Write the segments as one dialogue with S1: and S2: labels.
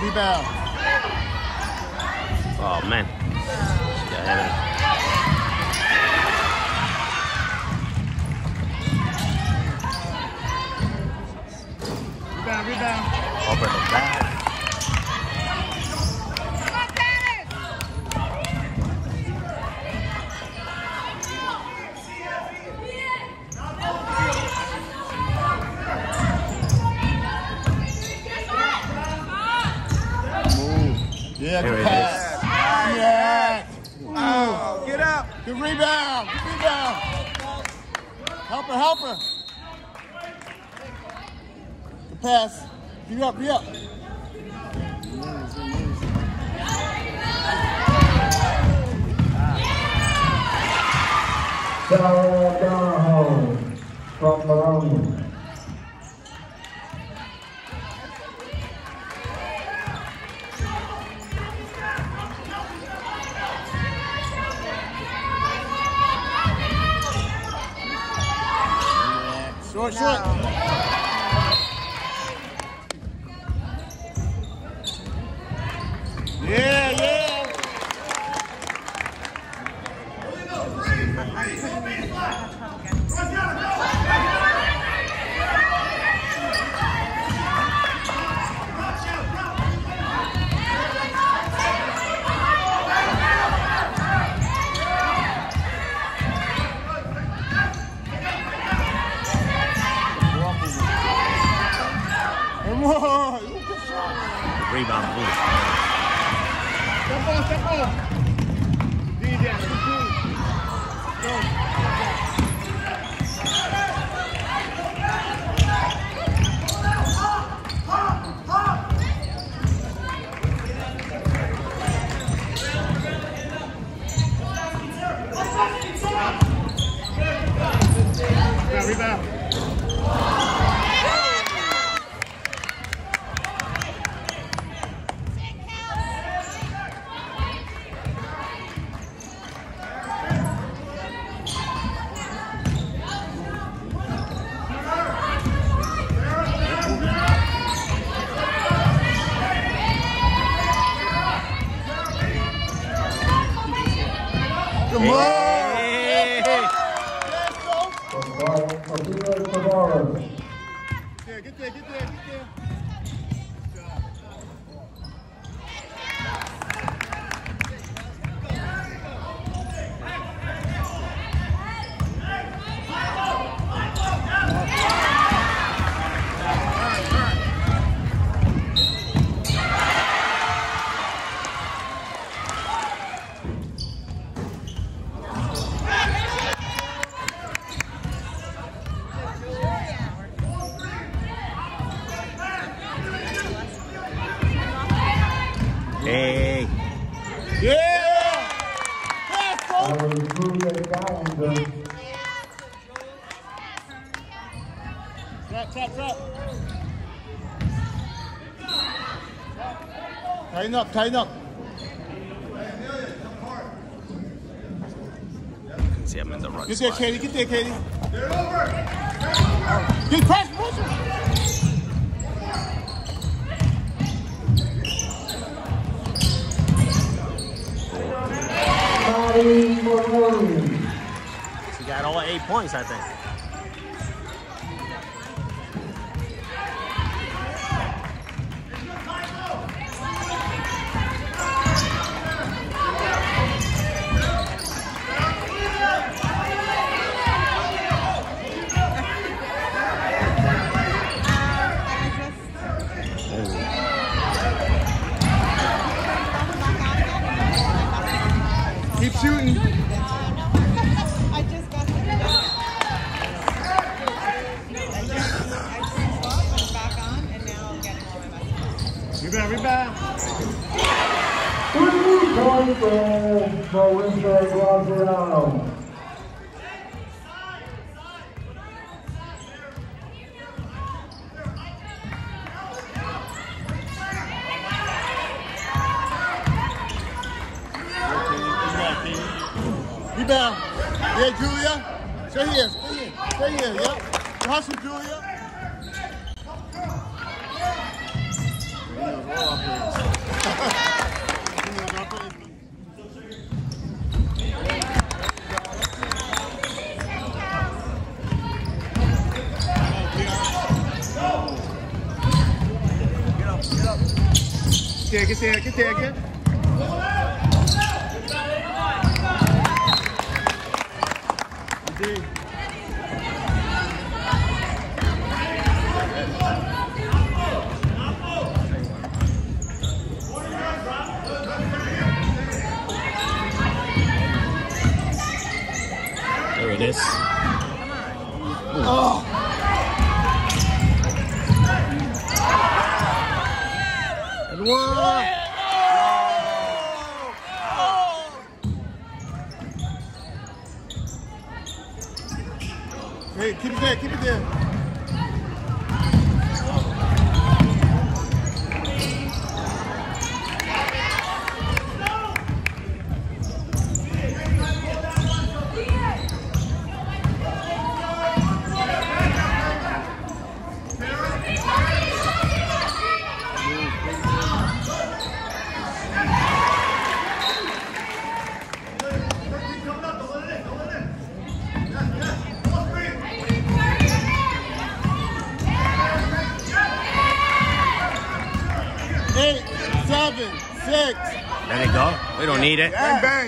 S1: rebound.
S2: Oh man. She got ahead of it.
S1: Rebound, rebound.
S2: Over the back. There
S1: good
S2: it
S1: pass. Yeah.
S3: Oh, get up.
S1: Good rebound. Good rebound. Help her, help her. Good pass. Be up, be up.
S4: Sarah Donahoe from Maroney.
S1: Yeah, yeah. Come on. You can shot.
S2: Rebound boost.
S1: Step on, step on. DJ, Go. Rebound, rebound. Come on.
S2: Hey.
S1: Let's go.
S4: Sofia
S1: There, get there, get there, get there.
S2: Hey.
S1: Yeah! Let's go.
S4: Our Julia Gallagher.
S1: Trap, trap, trap. Tighten up, tighten up.
S2: See, I'm in the run
S1: Get there,
S2: spot.
S1: Katie. Get there, Katie. Get press, push her.
S4: Maddie Maroney.
S2: She got all eight points, I think.
S5: I just got the I just I turned off and back on, and now I'm getting all my messages.
S1: Rebound, rebound.
S4: Three-point goal for Winnipeg Graziano.
S1: Rebound. Yeah, Julia. Stay here. Stay here. Stay here. Yep. Hustle, Julia. Get there, get there, get there,
S2: There it is.
S1: And one. Hey, keep it there, keep it there. Eight, seven, six.
S2: Let it go. We don't need it.
S3: Bang, bang.
S2: Let's
S3: bang,
S2: go.
S3: bang.
S4: That was a three-point goal.
S2: Travel.
S4: Austin.
S1: Get back. There it is.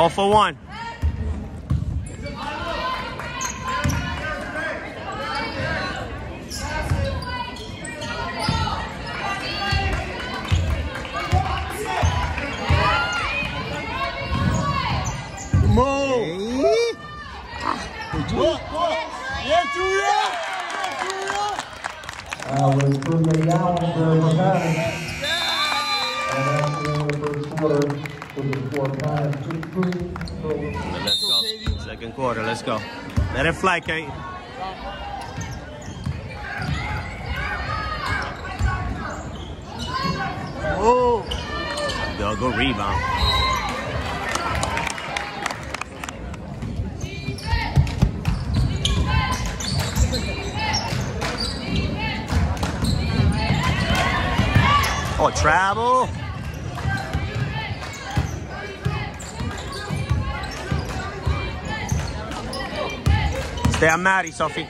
S2: Call for one.
S4: Uh, was Truman down for Mercado. And that's the first quarter with the score tied six three. So
S2: Let's go. Second quarter. Let's go. Let it fly, Kate.
S1: Oh.
S2: Go, go rebound. Oh, travel. Stay are married, Sophie.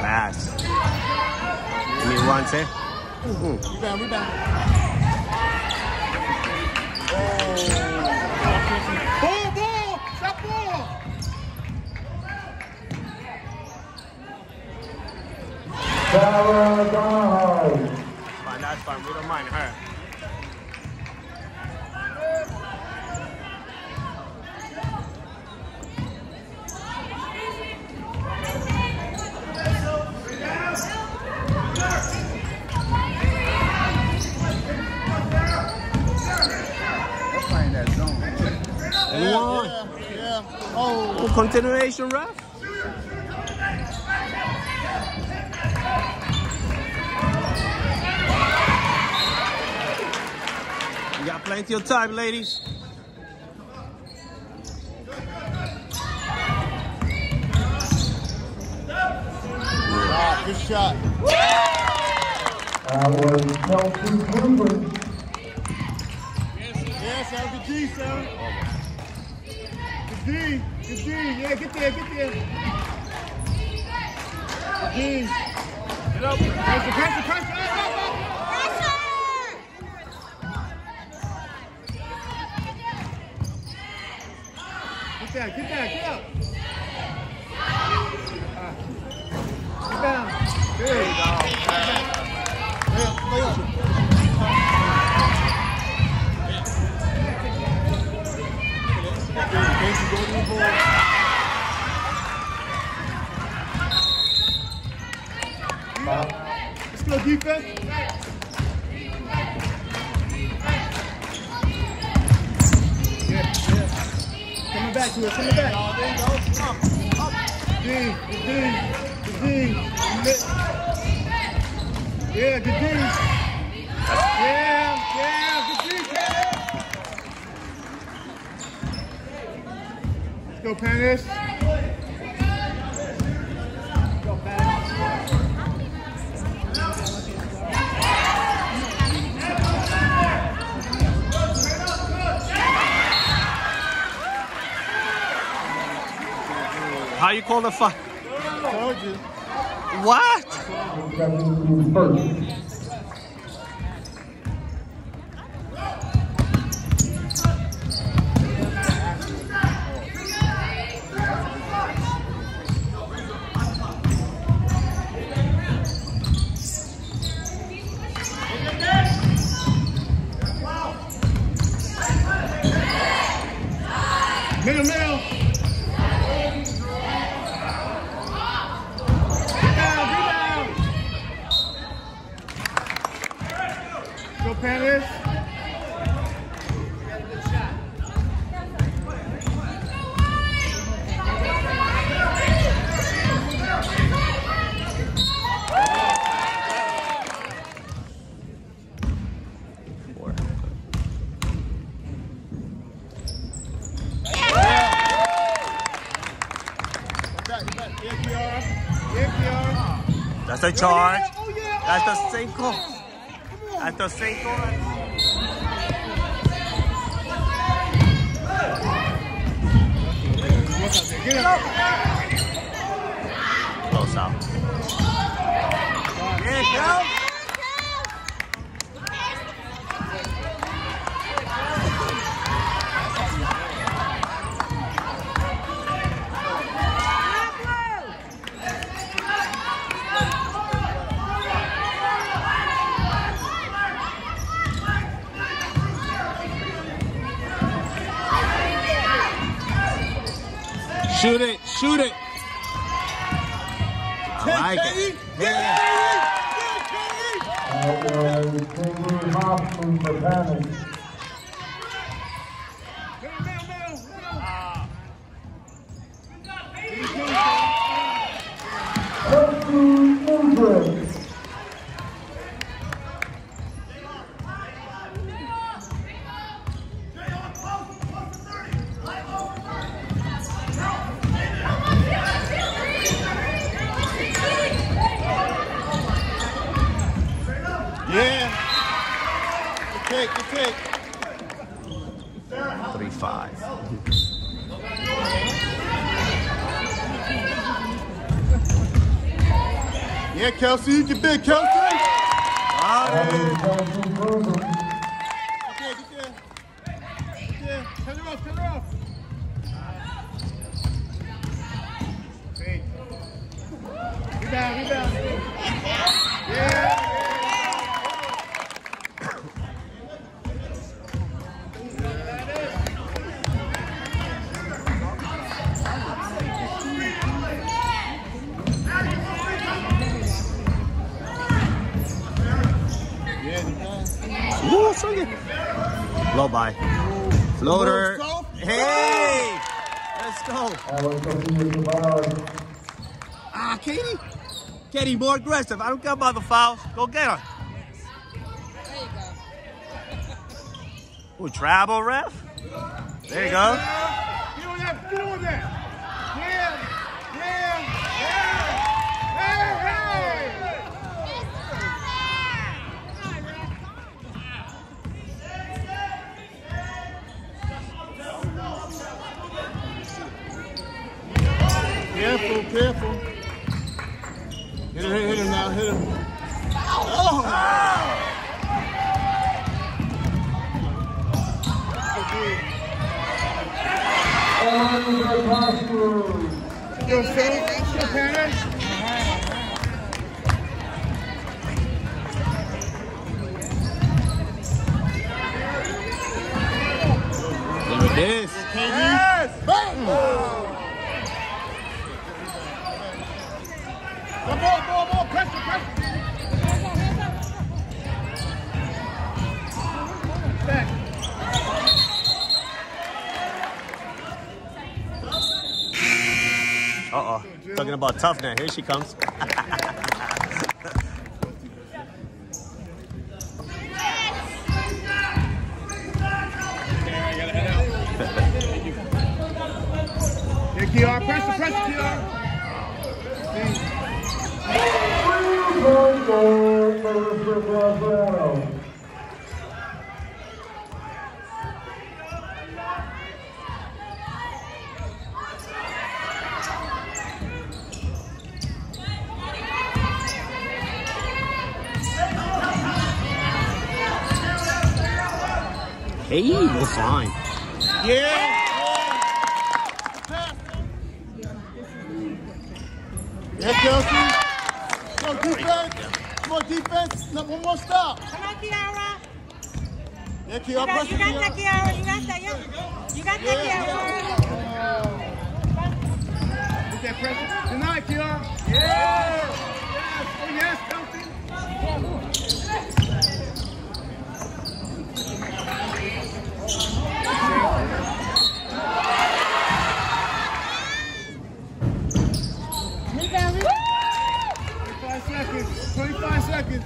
S2: Pass. Give me one.
S1: Rebound, rebound. Oh. Ball, ball. Stop ball.
S4: Sarah Donahue.
S2: Fine, that's fine. We don't mind her. Oh, continuation, ref. You got plenty of time, ladies.
S3: Ah, good shot.
S4: That was Kelsey Cleveland.
S3: Yes, sir. Good D, sir. Good D. Good D. Yeah, get there, get there. D. Get up. Pressure, pressure, pressure. Up, up, up. Get that, get that, get up. Ah. Get down. There you go. Lay up, lay up. Casey, go to the ball. Defense. Coming back to it, coming back. Up. D, D, D. Yeah, good D. Yeah, yeah, good D. Let's go, Panas.
S2: How you the fight?
S3: Told you.
S2: What?
S4: First.
S2: A charge. That's the
S3: on.
S2: That's the cinco.
S3: Get up.
S2: Close out.
S3: Yeah, go.
S2: Shoot it. Shoot it. I like it. Yeah.
S4: That was Xavier Hobson for Panas. Kelsey Cleveland.
S3: Yeah. Good take, good take.
S2: Three five.
S3: Yeah, Kelsey,
S2: more aggressive. I don't care about the fouls. Go get her. Ooh, travel ref. There you go.
S3: Get on that. Get on that. Yeah. Yeah. Yeah. Hey, hey. Careful, careful. Hit him, hit him, now, hit him. Oh!
S4: Pastor.
S3: Yo, Phil, your parents?
S2: Look at this.
S3: Yes! Bang! Come on, more, more, pressure, pressure. Back.
S2: Uh-oh. Talking about tough now. Here she comes.
S3: Here, Kiara, pressure, pressure, Kiara.
S4: Point goal, Melissa
S2: we're fine.
S3: Yeah. Yeah, Kelsey. Come on, defense. Come on, defense. No, one more stop.
S5: Come on, Kiara.
S3: Yeah,
S5: You got, you got that,
S3: Kiara.
S5: Kiara. You got that, yeah. You got that, Kiara.
S3: Get that pressure. Tonight, Kiara. Yeah. Yes. Oh, yes, Kelsey. Twenty-five seconds. Twenty-five seconds.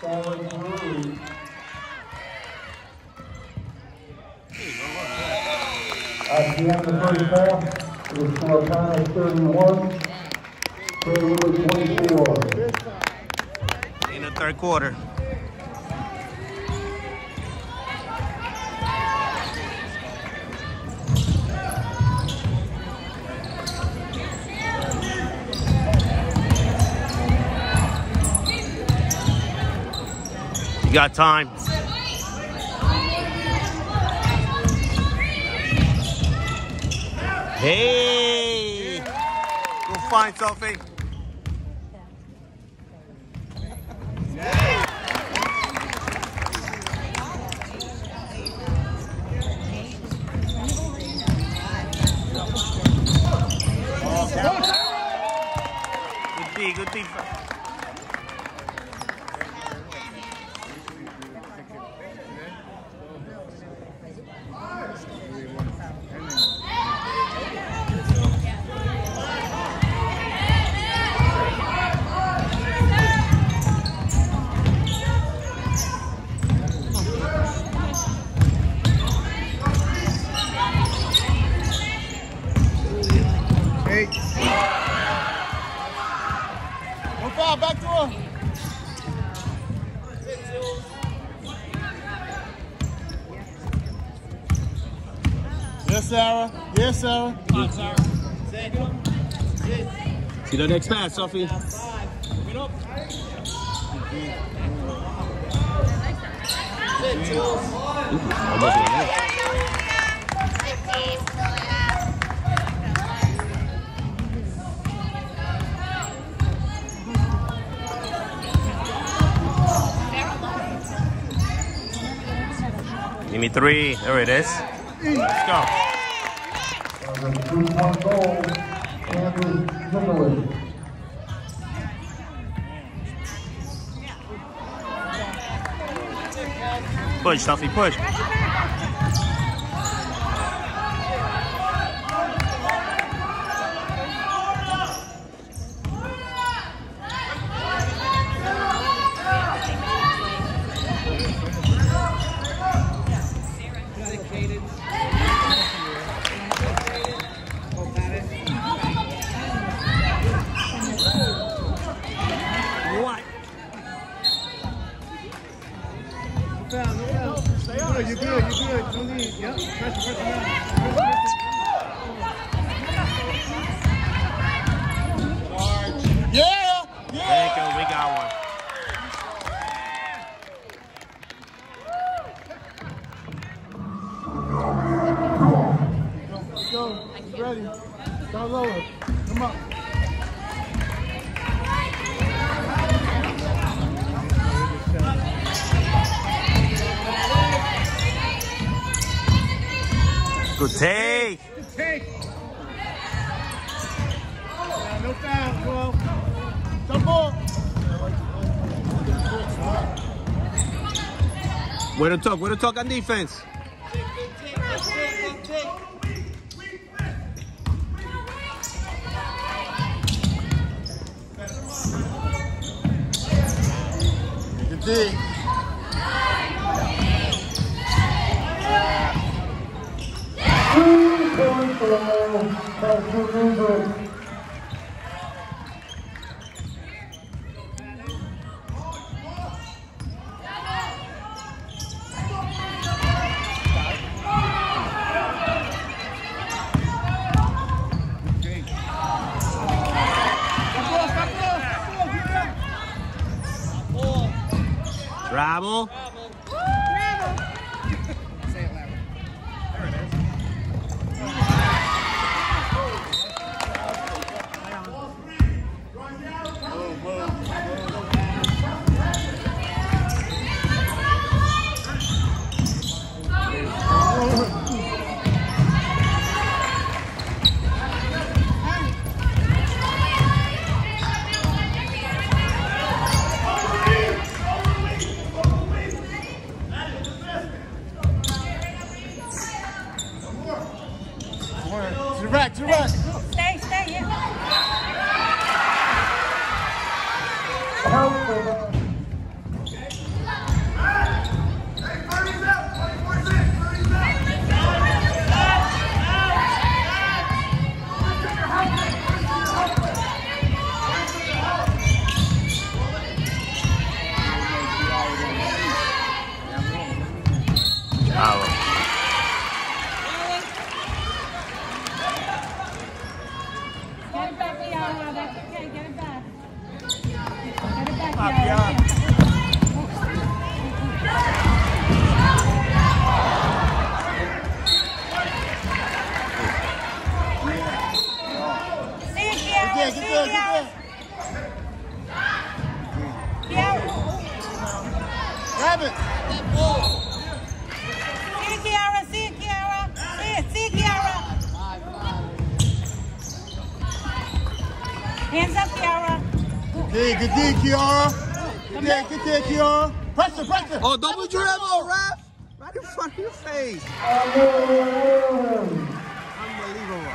S4: Falling through. At the it was for a time of 31, St. Louis 24.
S2: In the third quarter. You got time. Hey! Go find Sophie. Good D, good defense.
S3: Eight. One foul, back to her. Yes,
S2: See the next pass, Sophie. Give me three. There it is. Let's go.
S4: The three-point goal, Timberlake.
S2: Push, Tuffy, push. What?
S3: No foul, no foul. Stay on. You're good, you're good. No need. Yep. Pressure, pressure now. Pressure, pressure.
S1: Yeah!
S2: There you
S1: Yeah!
S2: go. We got one.
S1: Let's go. He's ready. Down lower. Come up.
S2: Good take.
S3: Take. Foul, No foul, Joel.
S1: Jump ball.
S2: Way to talk. Way to talk on defense.
S1: D.
S4: Two-point goal, Tuscaloosa.
S2: Travel.
S1: To the rack, to the rack.
S5: Stay, stay, yeah.
S4: Help for
S2: Travel.
S5: Get it back, Kiara. That's okay. Get it back. Get it back, Kiara. See it, Kiara.
S1: Get
S5: See
S1: there,
S5: it,
S1: get there,
S5: Kiara.
S1: get there.
S5: Kiara.
S1: Grab it.
S5: See it, Kiara. See it, Kiara. See it, see it, Kiara. Hands up, Kiara.
S1: D, good D, Kiara. Good there, good there, Kiara. Pressure, pressure.
S2: Oh, double dribble, ref. Right in front of your face.
S4: Unbelievable.
S2: Unbelievable.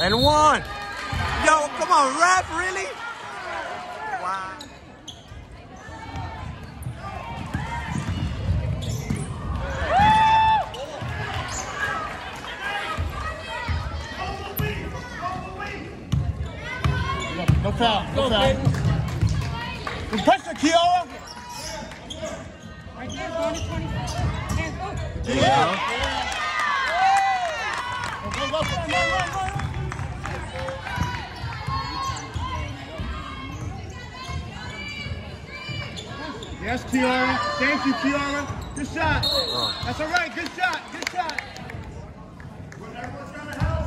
S2: And one. Yo, come on, ref, really? Wow.
S1: No foul, no foul. Good Kiara.
S5: Right there, going to 20. Hands up.
S1: Yeah. Go, go, go, go, go, go.
S3: Yes, Kiara. Thank you, Kiara. Good shot. That's all right. Good shot. Good shot.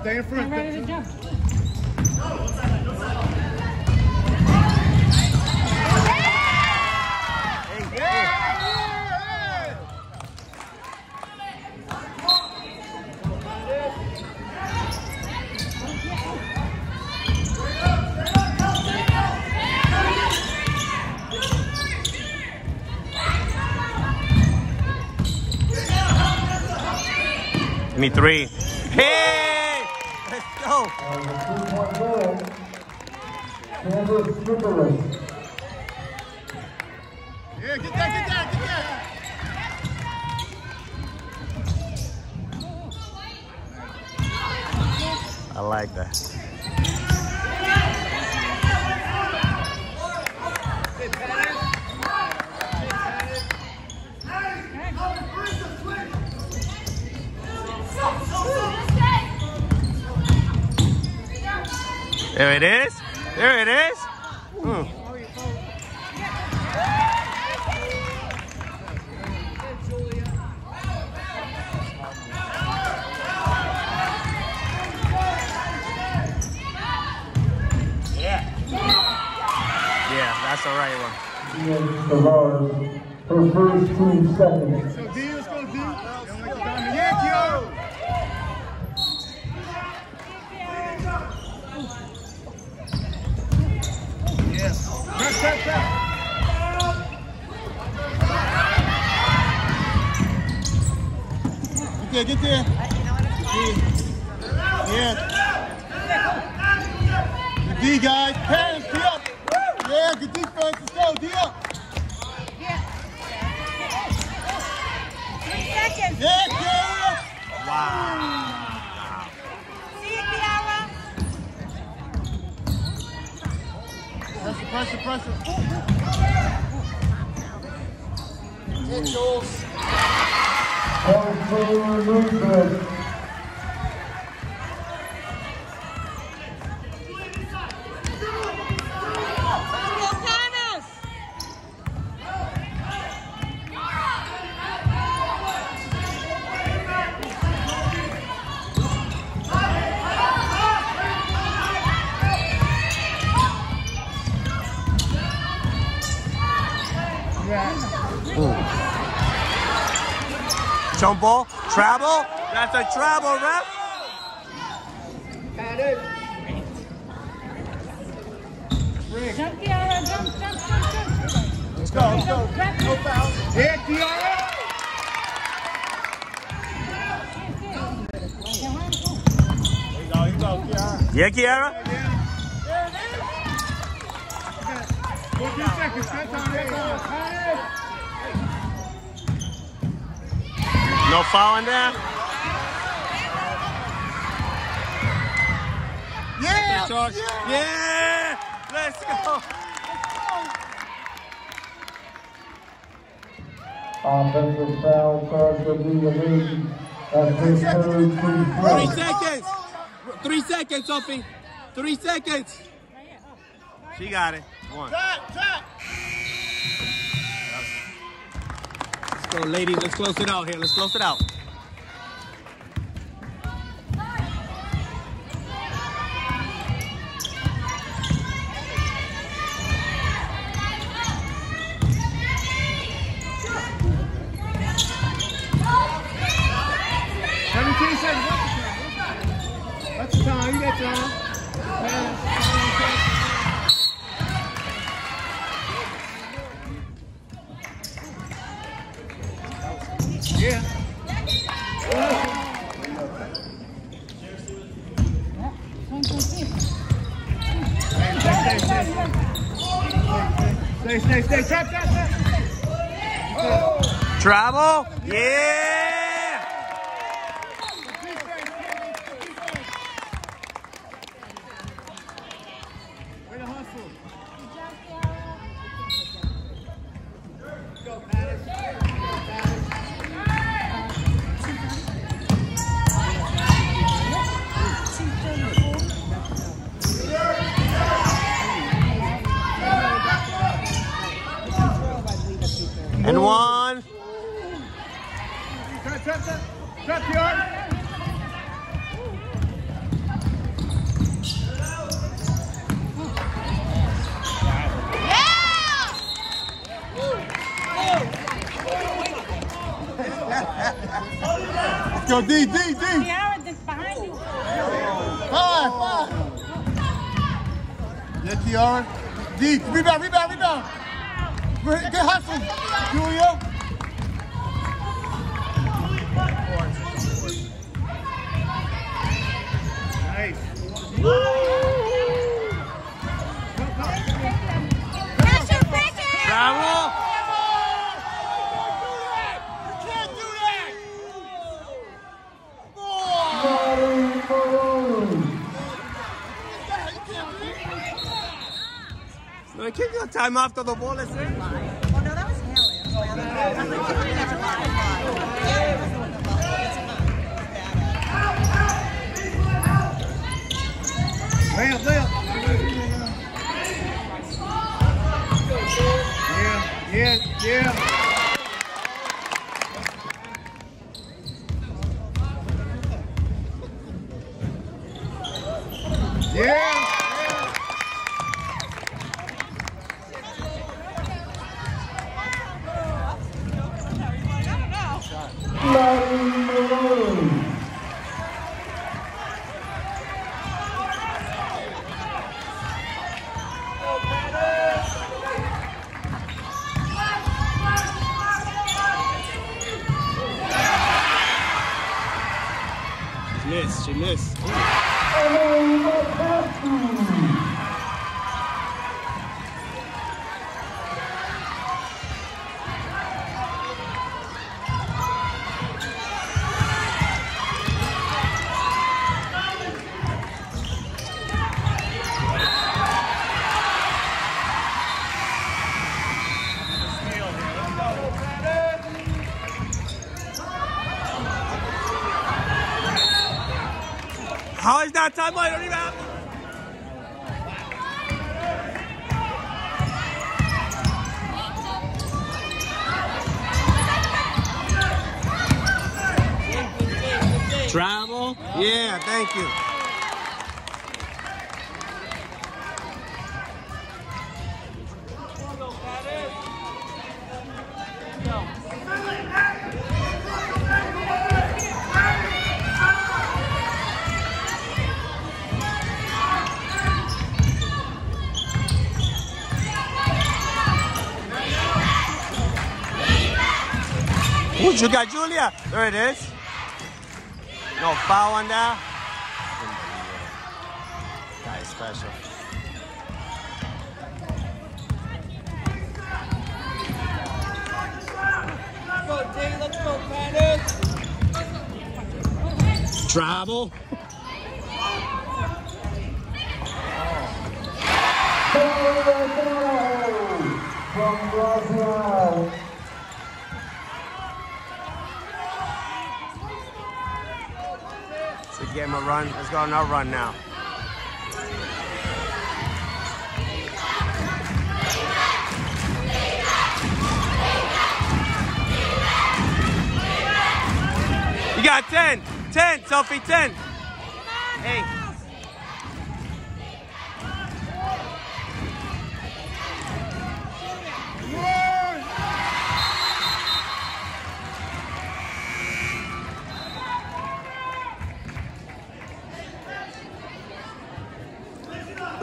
S3: Stay in
S5: I'm
S3: front.
S5: ready to jump.
S3: Yeah!
S2: Give me three. Hey! Let's go.
S4: And the two-point goal, Kansas Timberlake.
S3: Yeah, get that, get that, get that.
S2: I like that. There it is. There it is. Hmm. The right one.
S4: Her first two second.
S3: So D, let's go D. Yeah, Kiara. Yes. Trap, trap, trap. Get there, get there. Yeah. Good D, guys. Pass, D up. Yeah, good defense. Let's go, D up.
S5: Three seconds.
S3: Yeah, Kiara.
S2: Wow.
S5: See you, Kiara.
S3: Pressure, pressure, pressure.
S4: Point for Louisville.
S2: Ball. Travel. That's a travel, ref.
S5: Jump, Kiara. Jump, jump, jump, jump.
S3: Let's go, let's go. No foul. Here you go, here you go, Kiara.
S2: Yeah, Kiara.
S3: There it is. Fourteen seconds. Ten time. Ten time.
S2: No fouling there.
S3: Yeah.
S2: Charge. Yeah. Let's go.
S4: Offensive foul charge will be the lead. That's his
S2: Three seconds. Three seconds, Sophie. Three seconds. She got it. One.
S3: Trap, trap.
S2: Let's ladies. Let's close it out here. Let's close it out.
S3: Time
S2: after the ball is in.
S6: Oh, no, that was Haley.
S3: Layup. Yeah, yeah, yeah. Yeah,
S2: How is that time out? Rebound. Travel. Yeah, thank you. You got, Julia? There it is. No foul on that. That is special. Travel.
S4: Taylor from Roswell.
S2: Give him a run. Let's go on our run now. You got 10. 10, Sophie, 10. Hey.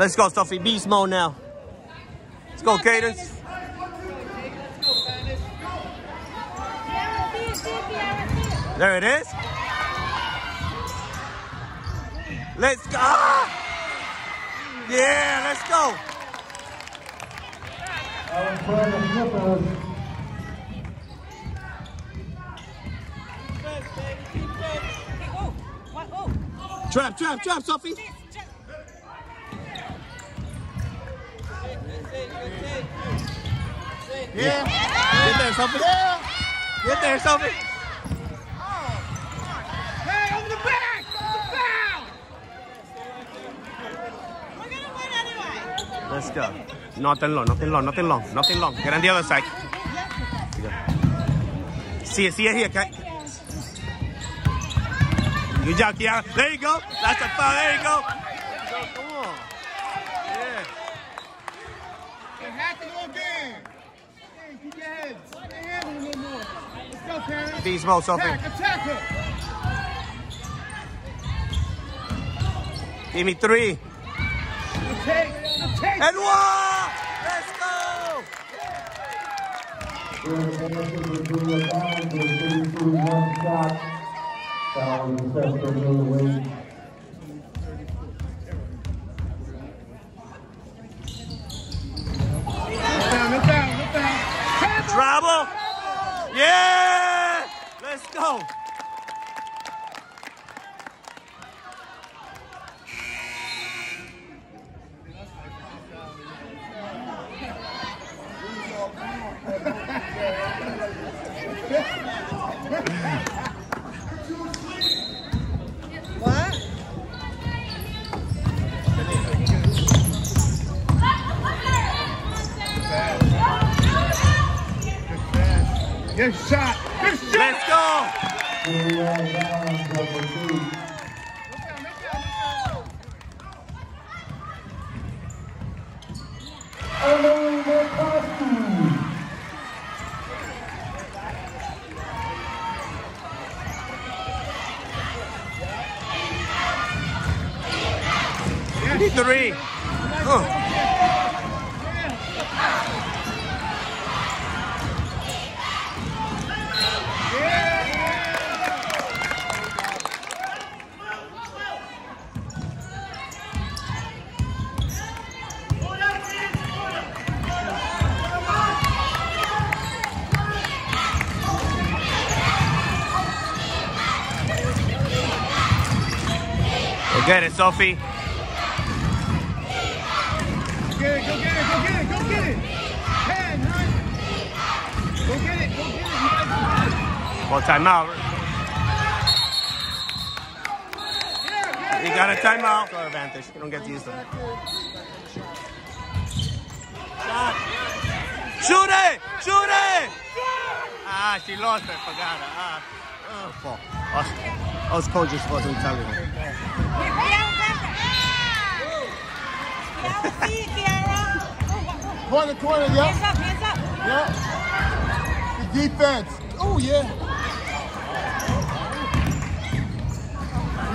S2: Let's go, Sophie. Beast mode now. Let's go, Cadence. There it is. Let's go. Ah! Yeah, let's go. Trap, trap, trap, Sophie.
S1: Yeah.
S2: Get there, Sophie.
S1: Yeah.
S2: Get there, Sophie.
S3: Hey, over the back! The foul!
S5: We're gonna win anyway.
S2: Let's go. Nothing long, nothing long, nothing long, nothing long. Get on the other side. See it, see it here, okay? Good job, Kiara. There you go. That's a foul. There you go. There you go. Come on. Yeah.
S1: It has to go again.
S2: Beast mode, Sophie.
S3: Attack,
S2: Give me three. And one! Let's go! Yeah. Go!
S6: What?
S3: Good shot. Good shot.
S2: Let's go!
S4: Julia Downs, number two. Emily McCoskey.
S2: Give me three. Oh. Go get it, Sophie.
S3: Go get it, go get it, go get it, go get it. Ten, nine. Go get it, go get it. You guys-
S2: Well, timeout.
S3: Yeah,
S2: You got a timeout. Go advantage. You don't get to use them. Shoot it! Shoot it! Ah, she lost it. Forgot it. Ah. Oh, fuck. Us, us coaches supposed to be telling her.
S5: Cuidado, sí, Kiara.
S1: Corner, corner,
S5: Hands up, hands up.
S1: Yeah. The defense. Oh, yeah.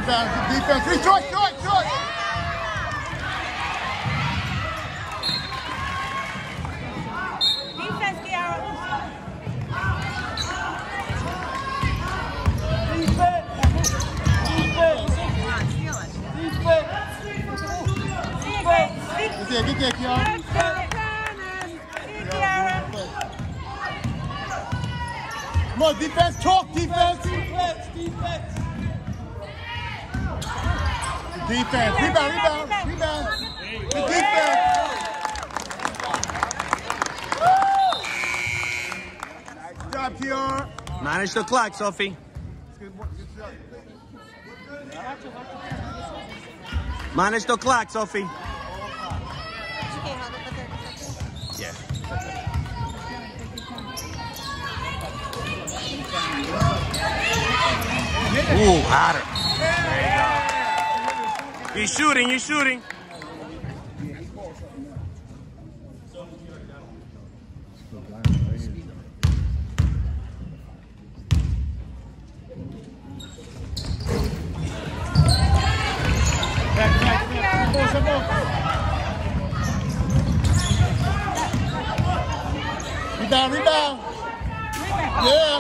S1: Rebound, defense. Short, short, short.
S5: Kiara.
S2: Manage the clock, Sophie. Manage the clock, Sophie.
S6: Okay, hold it for 30 seconds.
S2: Yeah. Ooh, hotter. There you go. You're shooting, you're shooting.
S3: Back, back, back. Come on, come on.
S1: Rebound, rebound. Yeah.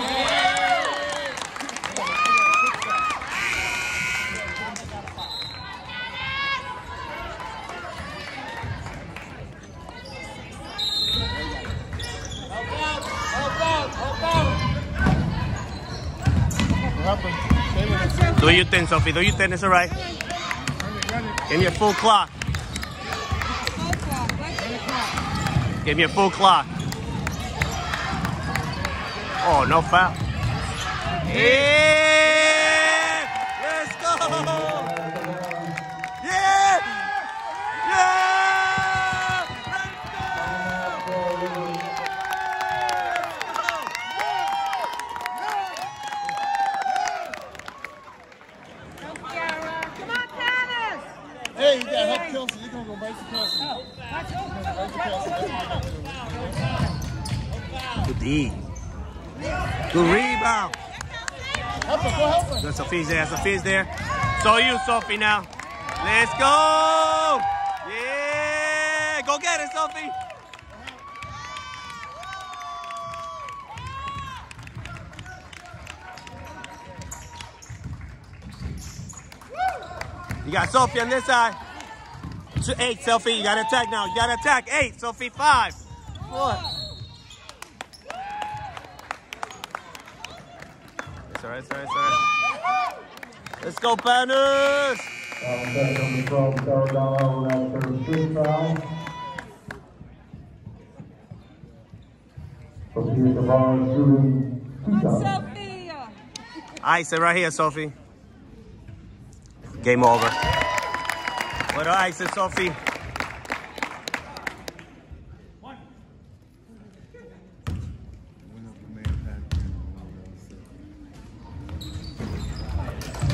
S2: Do your thing, Sophie. Do your thing. It's all right. Give me a full clock. Give me a full clock. Oh, no foul. Yeah!
S1: Help her, go help her.
S2: Sophie's there. There. So you, Sophie, now. Let's go! Yeah! Go get it, Sophie! You got Sophie on this side. Two, eight, Sophie. You got to attack now. You got to attack. Eight, Sophie. Five. Four. It's all right, it's all right, it's all right. Let's go, Panas!
S4: Foul second on the 12, Saragano, now third street foul. Sophia Tavarez shooting two shots.
S5: Sophia.
S2: Ice right here, Sophie. Game over. What do ice it, Sophie?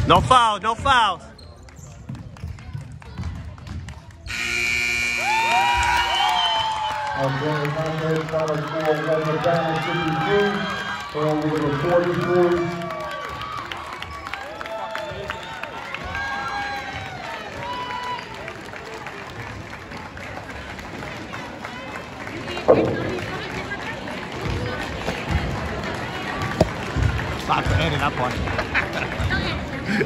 S2: No foul, no fouls.
S4: Walter Panas 53, Pearl River 43.